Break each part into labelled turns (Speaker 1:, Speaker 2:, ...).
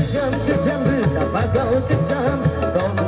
Speaker 1: kejam kejam kau kejam kau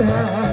Speaker 1: Kamu